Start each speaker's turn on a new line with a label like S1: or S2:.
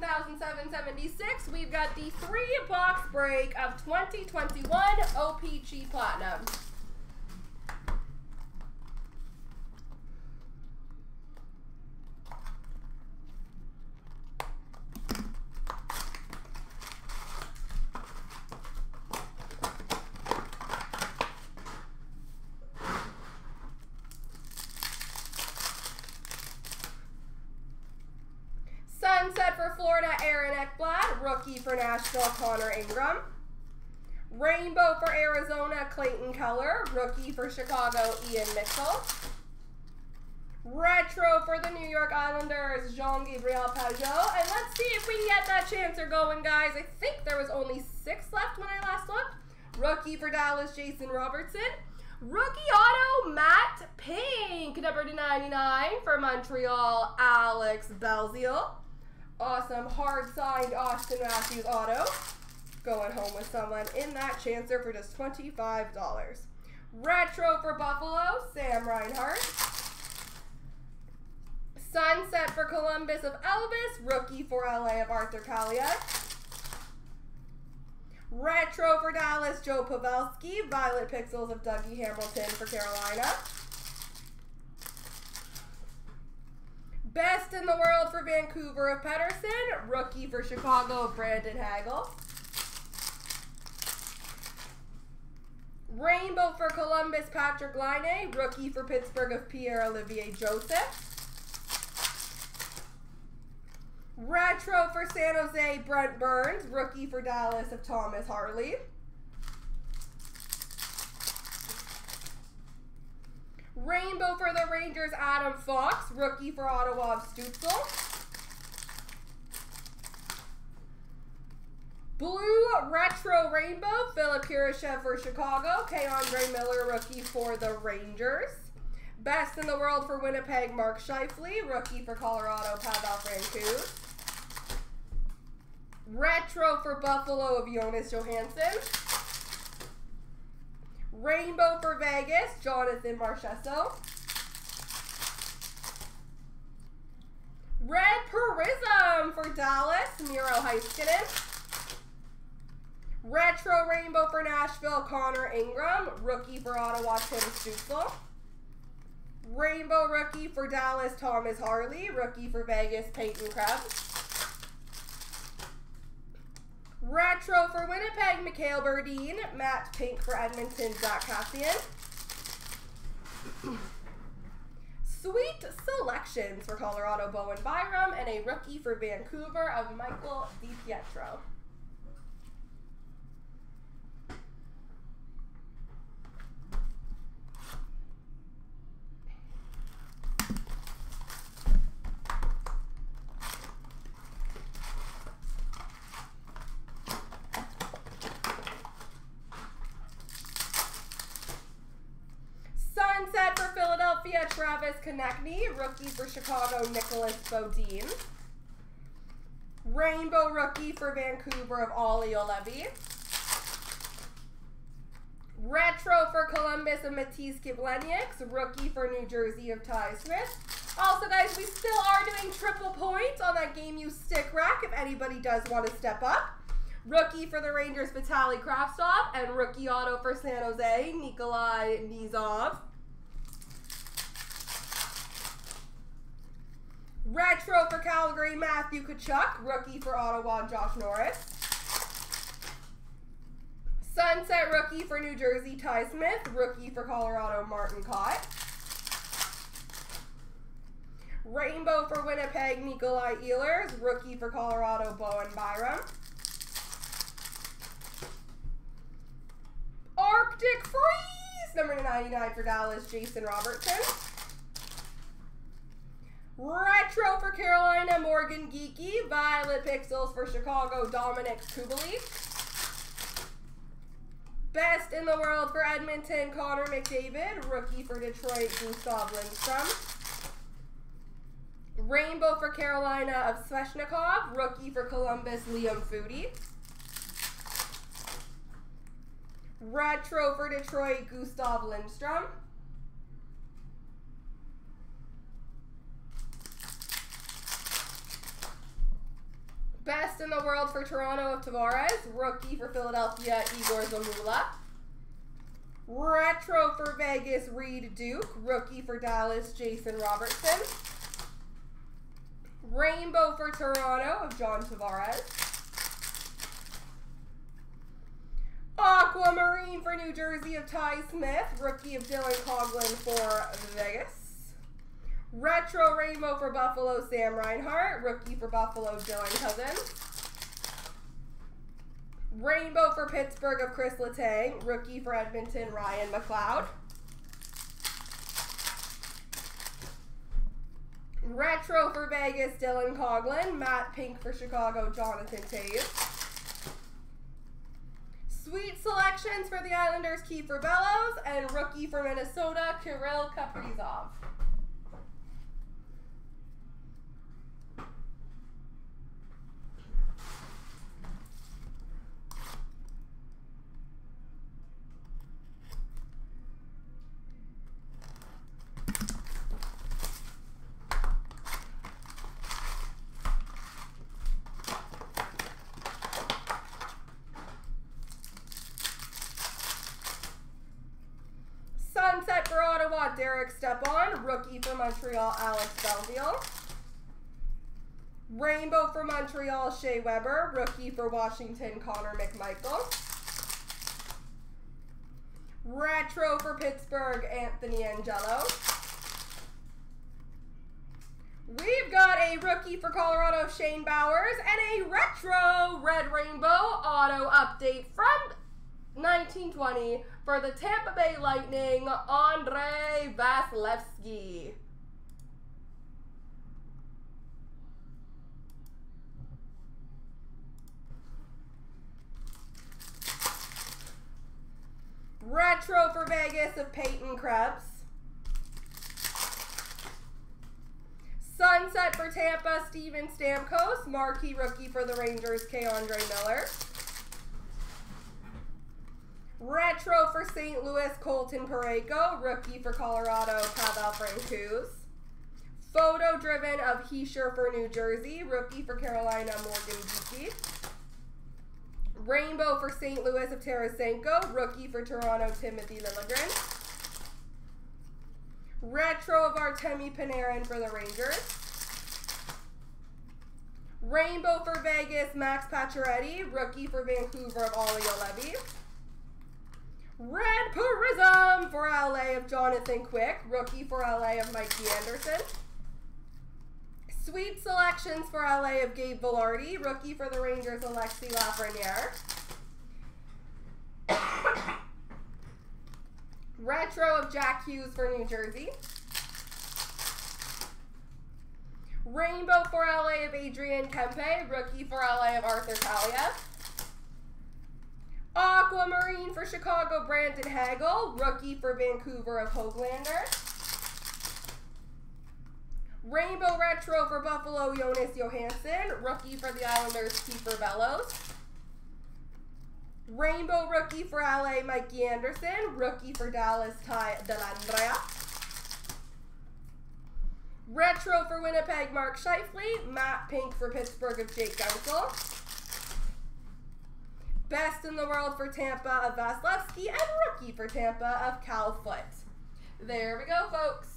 S1: 14,776. We've got the three box break of 2021 OPC Platinum. Sunset for Florida, Aaron Ekblad. Rookie for Nashville, Connor Ingram. Rainbow for Arizona, Clayton Keller. Rookie for Chicago, Ian Mitchell. Retro for the New York Islanders, Jean-Gabriel Pageau. And let's see if we can get that chancer going, guys. I think there was only six left when I last looked. Rookie for Dallas, Jason Robertson. Rookie auto, Matte Pink, number to 99 for Montreal, Alex Belzile. Awesome hard signed Auston Matthews auto. Going home with someone in that chancer for just $25. Retro for Buffalo, Sam Reinhart. Sunset for Columbus of Elvis. Rookie for LA of Arthur Kaliyev. Retro for Dallas, Joe Pavelski. Violet Pixels of Dougie Hamilton for Carolina. Best in the world for Vancouver of Pettersson. Rookie for Chicago of Brandon Hagel. Rainbow for Columbus, Patrik Laine. Rookie for Pittsburgh of Pierre-Olivier Joseph. Retro for San Jose, Brent Burns. Rookie for Dallas of Thomas Harley. Rainbow for the Rangers, Adam Fox. Rookie for Ottawa of Stützle. Blue Retro Rainbow, Philipp Kurashev for Chicago. K. Andre Miller, rookie for the Rangers. Best in the world for Winnipeg, Mark Scheifele. Rookie for Colorado, Pavel Francouz. Retro for Buffalo of Jonas Johansson. Rainbow for Vegas, Jonathan Marchessault. Red Prism for Dallas, Miro Heiskanen. Retro Rainbow for Nashville, Connor Ingram. Rookie for Ottawa, Tim Stützle. Rainbow Rookie for Dallas, Thomas Harley. Rookie for Vegas, Peyton Krebs. Retro for Winnipeg, Mikhail Berdin. Matte Pink for Edmonton, Zach Kassian. Sweet selections for Colorado, Bowen Byram. And a rookie for Vancouver of Michael DiPietro. Sunset for Philadelphia, Travis Konecny. Rookie for Chicago, Nicholas Bodine. Rainbow rookie for Vancouver of Olli Juolevi. Retro for Columbus of Matiss Kivlenieks. Rookie for New Jersey of Ty Smith. Also, guys, we still are doing triple points on that Game Used stick rack if anybody does want to step up. Rookie for the Rangers, Vitaly Kravtsov. And rookie auto for San Jose, Nikolai Knyzhov. Retro for Calgary, Matthew Tkachuk. Rookie for Ottawa, Josh Norris. Sunset rookie for New Jersey, Ty Smith. Rookie for Colorado, Martin Kaut. Rainbow for Winnipeg, Nikolai Ehlers. Rookie for Colorado, Bowen Byram. Arctic Freeze, number 99 for Dallas, Jason Robertson. Retro for Carolina, Morgan Geekie. Violet Pixels for Chicago, Dominik Kubalik. Best in the world for Edmonton, Connor McDavid. Rookie for Detroit, Gustav Lindstrom. Rainbow for Carolina of Svechnikov. Rookie for Columbus, Liam Foudy. Retro for Detroit, Gustav Lindstrom. Best in the world for Toronto of Tavares. Rookie for Philadelphia, Igor Zamula. Retro for Vegas, Reid Duke. Rookie for Dallas, Jason Robertson. Rainbow for Toronto of John Tavares. Aquamarine for New Jersey of Ty Smith. Rookie of Dylan Coghlan for Vegas. Retro Rainbow for Buffalo, Sam Reinhart. Rookie for Buffalo, Dylan Cozens. Rainbow for Pittsburgh of Chris Letang. Rookie for Edmonton, Ryan McLeod. Retro for Vegas, Dylan Coghlan. Matte Pink for Chicago, Jonathan Toews. Sweet selections for the Islanders, Kiefer Bellows. And rookie for Minnesota, Kirill Kaprizov. Sunset Ottawa, Derek Stepan. Rookie for Montreal, Alex Belzile. Rainbow for Montreal, Shea Weber. Rookie for Washington, Connor McMichael. Retro for Pittsburgh, Anthony Angello. We've got a rookie for Colorado, Shane Bowers, and a retro red rainbow auto update from 1920 for the Tampa Bay Lightning, Andrei Vasilevskiy. Retro for Vegas of Peyton Krebs. Sunset for Tampa, Steven Stamkos. Marquee rookie for the Rangers, K. Andre Miller. Retro for St. Louis, Colton Parayko. Rookie for Colorado, Pavel Francouz. Photo driven of Hischier for New Jersey. Rookie for Carolina, Morgan Geekie. Rainbow for St. Louis of Tarasenko. Rookie for Toronto, Timothy Liljegren. Retro of Artemi Panarin for the Rangers. Rainbow for Vegas, Max Pacioretty. Rookie for Vancouver of Olli Juolevi. Red Prism for LA of Jonathan Quick. Rookie for LA of Mikey Anderson. Sweet selections for LA of Gabe Vilardi. Rookie for the Rangers, Alexi Lafreniere. Retro of Jack Hughes for New Jersey. Rainbow for LA of Adrian Kempe. Rookie for LA of Arthur Kaliyev. Aquamarine for Chicago, Brandon Hagel. Rookie for Vancouver of Hoglander. Rainbow Retro for Buffalo, Jonas Johansson. Rookie for the Islanders, Kiefer Bellows. Rainbow Rookie for LA, Mikey Anderson. Rookie for Dallas, Ty Dellandrea. Retro for Winnipeg, Mark Scheifele. Matte Pink for Pittsburgh of Jake Guentzel. Best in the world for Tampa of Vasilevskiy. And Rookie for Tampa of Cal Foote. There we go, folks.